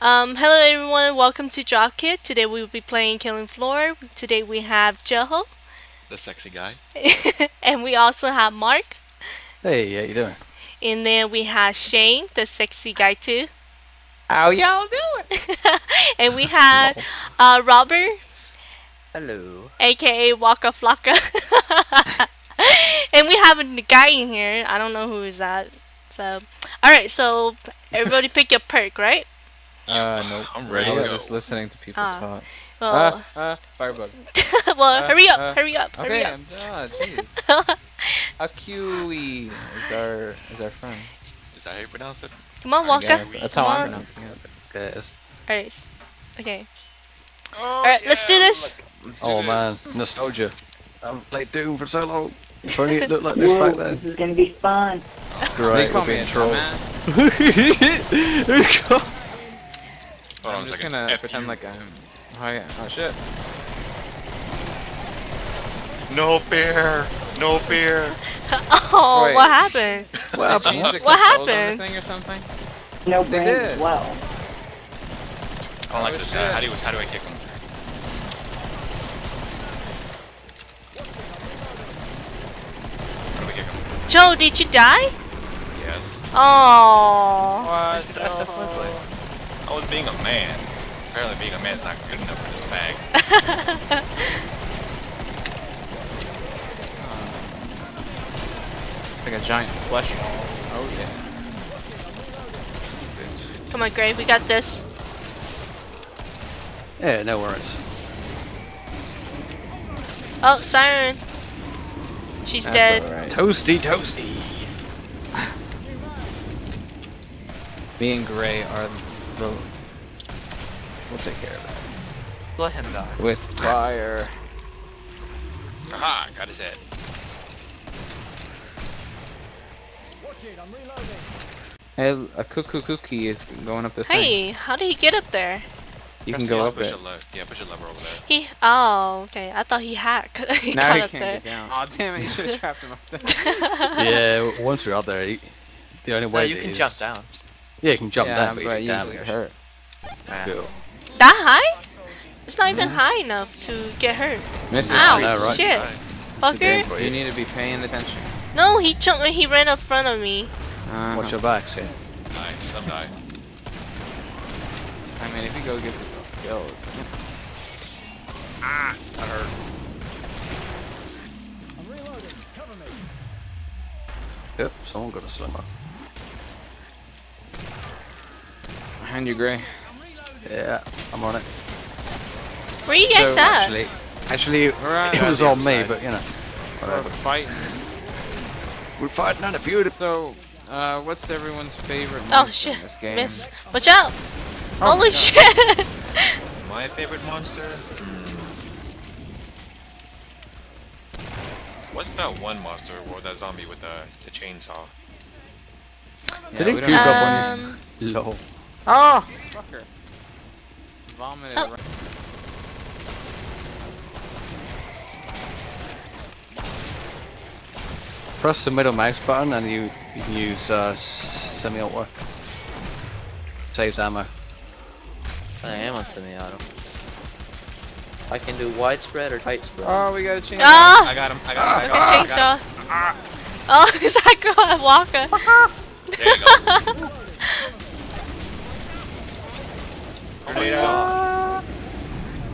Um, hello everyone, welcome to Dropkick. Today we will be playing Killing Floor. Today we have Johoe, The sexy guy. and we also have Mark, Hey, how you doing? and then we have Shane, the sexy guy too, How y'all doing? and we have uh, Robert, Hello. aka Waka Flocka, and we have a guy in here. I don't know who is that. So, all right, so everybody pick your perk, right? Uh, nope. I'm ready I was just listening to people Ah. talk. Well, Ah, ah, firebug. well, uh, hurry up, uh, hurry up, hurry Okay, up. I'm done. Jeez. Akui is our is our friend. Is that how you pronounce it? Come on, I Waka. guess. That's how Come I'm on. pronouncing it. Guys. Alright. Okay. Oh, Alright, let's do this. Oh man, this. nostalgia. I haven't played Doom for so long. If only it looked like this Whoa, back this is gonna be fun. Great, They call we're me being a trolled. Hold I'm a just second. gonna F pretend you. like I'm. Oh yeah. Oh shit. No fear! No fear! Oh, Wait. what happened? Well, They changed the What controls on the happened? Thing or something? No They brain did. well. I don't like Oh, this shit. guy. How do you how do I kick him? How do we kick him? Joe, did you die? Yes. Oh. What? That's the. I was being a man. Apparently being a man is not good enough for this fag. Like a giant flesh ball. Oh yeah. Come on, Gray, we got this. Yeah, no worries. Oh, Siren. She's That's dead. alright. Toasty, toasty. Me and Gray are the. We'll take care of that. Let him die. With fire. Aha! Got his head. Hey, a cuckoo cookie is going up the thing. Hey, how do you get up there? You Press can go up push it. a le- Yeah, push a lever over there. He. Oh, okay. I thought he hacked. he Now got he up can't there. get down. Aw, damn it! You should have trapped him up there. yeah, once we're up there, he, the only No, way you that can is- jump down. Yeah, you can jump yeah, down, but but you you can get hurt. Yeah. Cool. That high? It's not even high enough to get hurt. Misses. Ow, know, right? shit. Right. Fucker. You need to be paying attention. No, he jumped when he ran up front of me. Uh-huh. Watch your backs, yeah. Die. Some die. I mean, if you go get yourself kills. Ah! That hurt. Reload. Cover me. Yep, someone got a slimmer. Behind you, Gray. Yeah, I'm on it. Where you guys So, at? Actually, actually, We're it was other on me, but you know. We're Whatever. fighting. We're fighting on a feud. So, uh, what's everyone's favorite Oh shit. in this game? Miss. Watch out. Oh, Holy God. shit. My favorite monster? What's that one monster or that zombie with the, the chainsaw? Yeah, Did it we don't puke up on um, you? Lol. Oh! Fucker. Vomited. Oh. right- Press the middle mouse button and you, you can use uh, semi-auto. Saves ammo. I am on semi-auto. I can do widespread or tight spread. Oh, we got a chainsaw. Ah! I got him. I got him. Look I at got him. chainsaw. Oh, is that girl Walker? There you go. Grenade.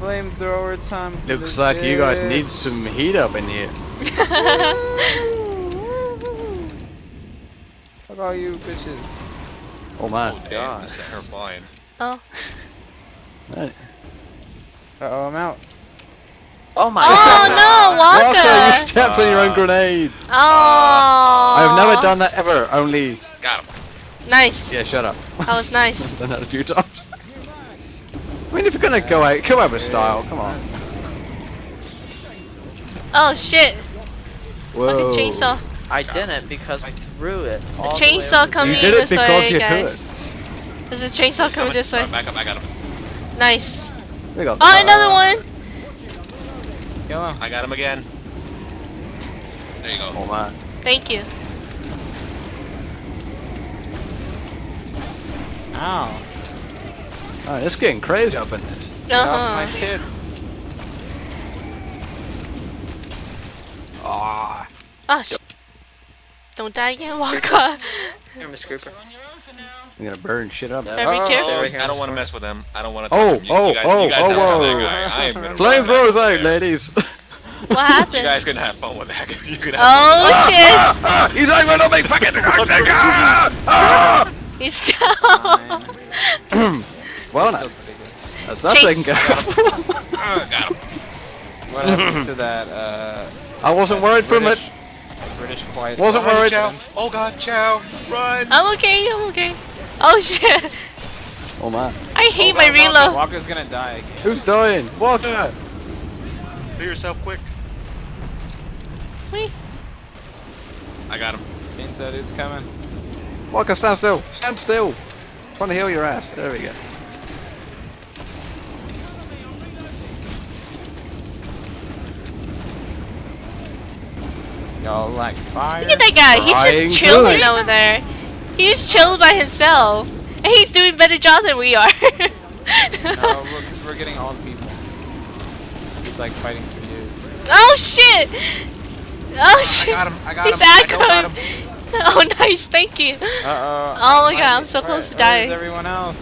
Flamethrower time. Looks the like you guys need some heat up in here. Fuck all you bitches. Oh man. Oh, damn. Just her flying. oh. Right. Uh oh, I'm out. Oh my Oh god! no, Walker, you Walker! stepped on your own grenade. Oh. I have never done that ever. Only. Got him. Nice. Yeah, shut up. That was nice. done that a few times. I mean, if you're gonna go out, go out with style. Come on. Oh shit. Whoa. Fucking chainsaw. I didn't because I threw it. The all the chainsaw coming You did this because way, you guys. could. There's a chainsaw coming this way. Alright, Back up. I got him. Nice. We got Oh, another one. Kill him. I got him again. There you go. Oh, Hold on. Thank you. Ow. Oh, it's getting crazy up in this. Get off my Uh-huh. kids. Ah, Oh, Don't die again, Waka. Here, Miss Creeper. I'm gonna burn shit up. Better be Oh. careful. I don't want to mess with him. I don't want to. Oh, him. You, oh, you guys, oh, you guys oh, have fun with whoa. that guy. I am gonna run Flamethrowers out, ladies. What You happened? guys can have fun with that. You can have Oh shit! Ah, he's like, "Well, me fucking ah, ah." He's down. Fine. Well, Still no, pretty good. that's that Chase. taken care of. Uh, got him. What happened to that, uh... I wasn't worried from it. British, British quiet... Wasn't Behind worried. Chao. Oh god, Chao, run! I'm okay. I'm okay. Oh shit! Oh my. I hate Oh, my God, God, reload. Walker's gonna die again. who's dying? Walker. Do yourself quick. Wait. I got him. Chainsaw dude's coming. Walker, stand still. Stand still. Trying to heal your ass. There we go. Y'all like fire? Look at that guy. He's just chilling good. over there. He's chilled by himself, and he's doing better job than we are. No, we're, 'cause we're getting all the people. He's like fighting for years. oh shit! Oh I shit! got him. I got He's him. I got him. Oh nice, thank you. Uh-oh. Oh my Might God, I'm so close to where- where is dying. everyone else?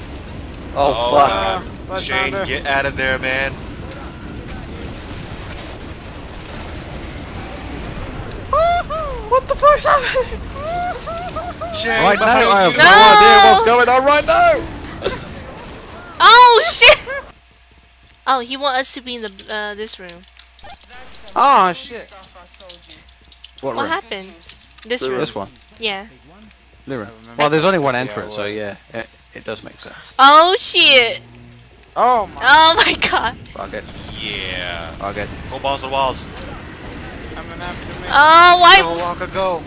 Oh, Oh, fuck. God. Blood Shane, get out of there, man. What the fuck's happening? Right now, I have no, No. idea what's going on right now. Oh shit! Oh, he want us to be in the uh, this room. Oh, shit. What What happened? This Blue room. This one. Yeah. Blue room. Well, there's only one entrance, so yeah, it, it does make sense. Oh shit! Oh my Oh my god! Fuck it. Yeah. Fuck it. Go balls to the walls. Coming after me. Oh Go, why? Walker, go.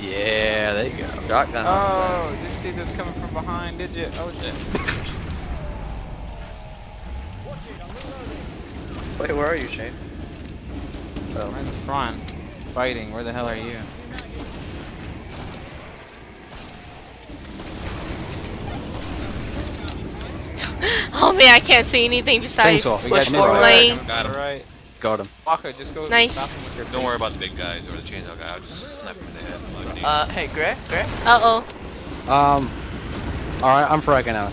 Yeah, there you go. Shotgun. Oh, did you see this coming from behind, did you? Oh shit. Wait, where are you, Shane? I'm in the front. Fighting. Where the hell are you? Oh man, I can't see anything besides. Chainsaw. We Push forward. guy Lane. coming Got to him. Right. Got him. Walker, just go Nice. him with your Don't worry about the big guys or the chainsaw guy. I'll just snap him in the head. Uh, hey, Gray? Gray? Uh oh. Um. Alright, I'm fragging out.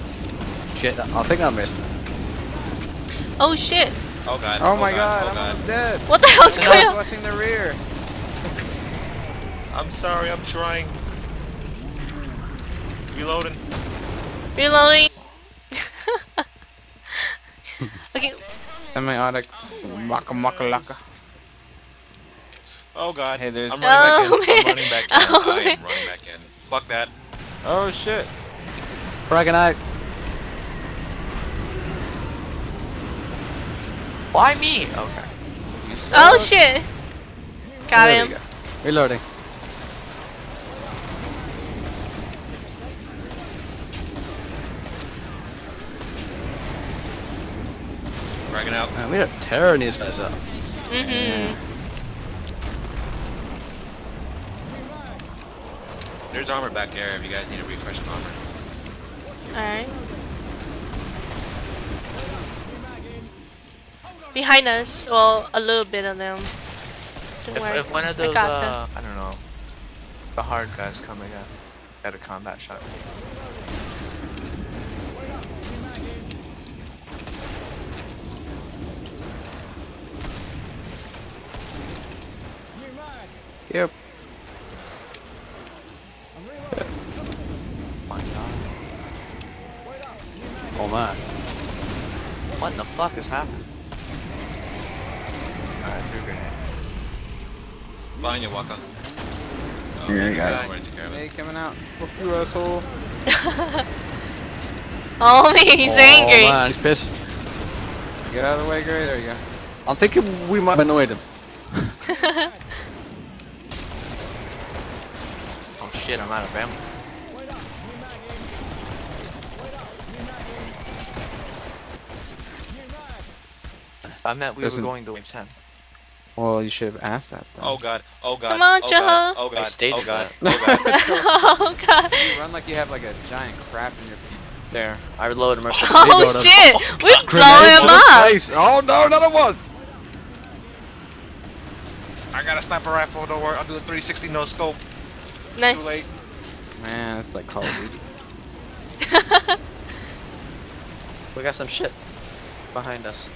Shit, I think I missed. Oh shit! oh god. Oh my god, Oh I'm dead. What the hell's No, going I on? was watching the rear. I'm sorry. I'm trying. Reloading. Reloading. okay. Semiotic. Maka maka laka. Oh god. Hey, there's- I'm running Oh, back in. Oh, I'm man. running back in. Oh, I am running back in. Fuck that. Oh shit. Fragging out. Why me? Okay. Oh shit! Got There him. go. Reloading. Fragging out. Man, we are tearing these guys up. Mm-hmm. There's armor back there if you guys need a refresh of armor. Alright. Behind us, well, a little bit of them. Don't If, worry. if one of I those, got them. uh, I don't know, the hard guys come again, got a combat shot. Yep. Oh my. Oh man. What the fuck is happening? Alright, threw a grenade. Behind you, Waka. Oh, Yeah, I got it. already took care of it. Hey, coming out. Fuck you, asshole. Oh man, he's oh, angry. man, he's pissed. Get out of the way, Gray. There you go. I'm thinking we might have annoyed him. Oh shit, I'm out of ammo. I meant we Listen. were going to wave 10. Well, you should have asked that. Then. Oh god. Oh god. Come on, oh Joe. god. Oh god. Oh god. Oh god. oh god. You run like you have like a giant crap in your feet. There. I reload him. Oh got him. shit! We blow him up! Oh, face. Oh, oh no, another one! I got a sniper rifle. Don't worry. I'll do a 360 no scope. Too Nice. late. Man, it's like Call of Duty. We got some shit behind us.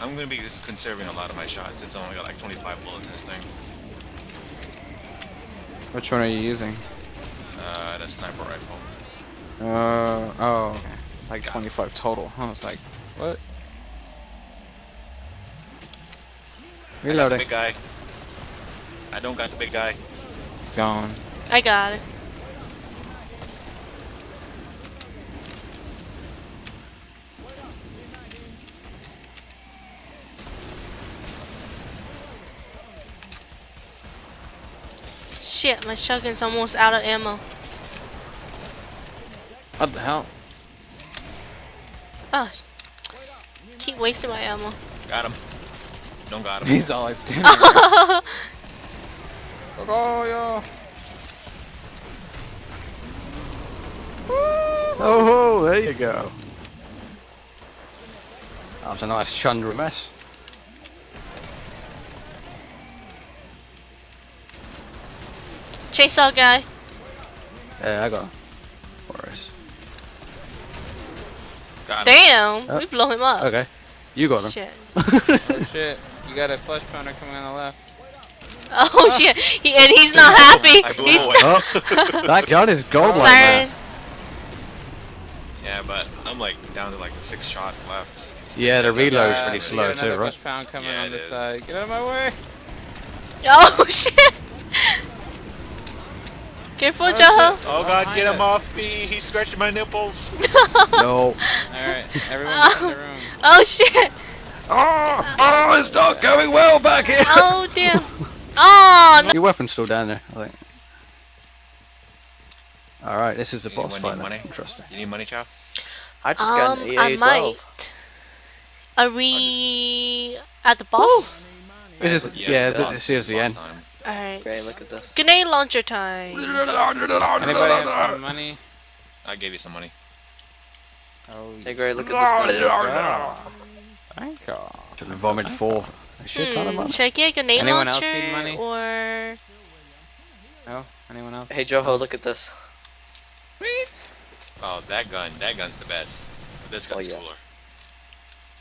I'm gonna be conserving a lot of my shots. It's only got like 25 bullets in this thing. Which one are you using? Uh, the sniper rifle. Uh, oh, okay. Like 25 total. I was like, what? I got the Reloading. big guy. I don't got the big guy. Gone. I got it. Shit, my shotgun's almost out of ammo. What the hell? Oh, keep wasting my ammo. Got him. Don't got him. He's all like standing there. Oh, yo. Oh, there you go. That was a nice Chandra mess. Chainsaw guy. Yeah, I got him. Worries. Got him. Damn, Uh, we blow him up. Okay, you got him. Shit. Oh, shit. You got a flesh pounder coming on the left. Oh shit, he, and he's not happy. I blew He's away. Oh, that gun is gold like that. Yeah, but I'm like down to like six shots left. Yeah, the Still reload's got- pretty slow too, right? flesh pound coming Yeah, on it this is. side. Get out of my way. Oh shit. Careful, Oh, Johoe. Oh Oh, god, get him off me! He's scratching my nipples. No. Alright, everyone in the room. Oh shit. Oh, oh, it's not going well back here. Oh damn. Oh no. Your weapon's still down there, I think. Alright, this is the Anyone boss need fight. now. money? Interesting. You need money, Chao? I just got Um, an I AA-12. might. Are we at the boss? This is, Yes, yeah, the th- boss- this is the end. time. Alright. Great, look at this. Grenade launcher time. Anybody have some money? I gave you some money. Oh, Hey, Gray, look at this. Yeah. Thank you. Should have vomited four. A shit ton of money. should I get a grenade Anyone else need money? or No? Anyone else? Hey, Johoe, look at this. Oh, that gun. That gun's the best. This gun's Oh, yeah. cooler.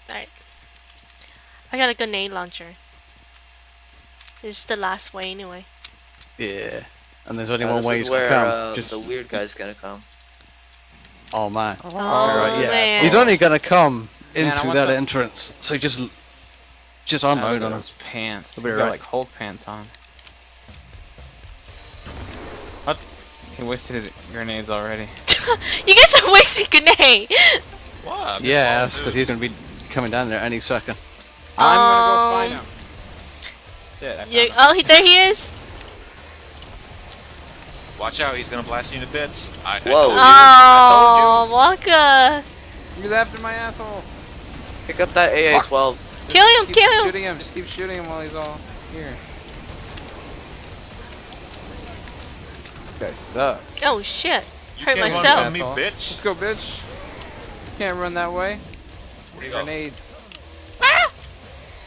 Alright. I got a grenade launcher. This is the last way anyway. Yeah. And there's only Uh, one way he's where gonna come. uh, Just, the weird guy's gonna come. oh man. Oh, Alright, yeah. man. He's only gonna come Man, I into that the- entrance. So just just unload look at on him. pants. He'll He's be got like Hulk pants on. What? He wasted his grenades already. You guys are wasting grenade. What? I'm just Yeah, falling, because he's gonna be coming down there any second. I'm gonna Um, go find him. Shit, I found him. oh, he, there he is. Watch out, he's gonna blast you to bits. I, I Whoa. told you. Oh, Waka. He's after my asshole. Pick up that AA-12. Kill him, Keep kill him. shooting him. Just keep shooting him while he's all here. This guy sucks. Oh shit. You Hurt myself. run me, bitch. Let's go, bitch. Can't run that way. Where'd he go? Grenades. Ah!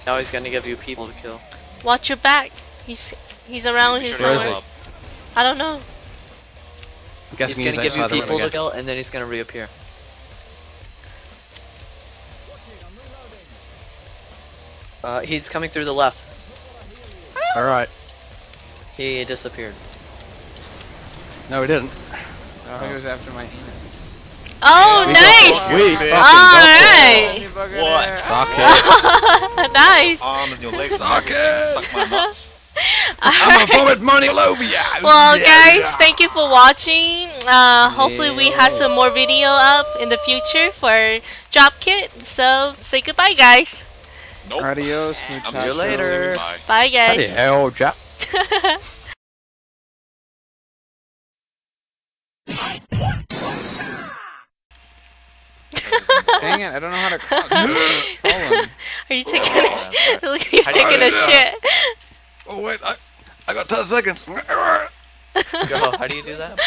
Now he's gonna give you people to kill. Watch your back. He's he's around Be here sure to Where is somewhere. I don't know. I'm He's guessing gonna he's give you outside the room people to kill, and then he's gonna reappear. Uh, he's coming through the left. Alright. He disappeared. No, he didn't. Oh, he was after my anus. Oh, We nice. We Bitch. Alright. What? there. It. nice. Arms and your legs and Suck everything. it. Suck my nuts. I'm gonna vomit money all over you. Well, guys, thank you for watching. Uh, hopefully, we have some more video up in the future for Dropkick. So, say goodbye, guys. Nope. Adios, I'm See you later. saying goodbye. Bye, Bloody guys. hell, Jap. Dang it, I don't know how to call him. Are you taking a sh- Look, you're taking a shit. Oh wait, I, I got 10 seconds. Go, how do you do that?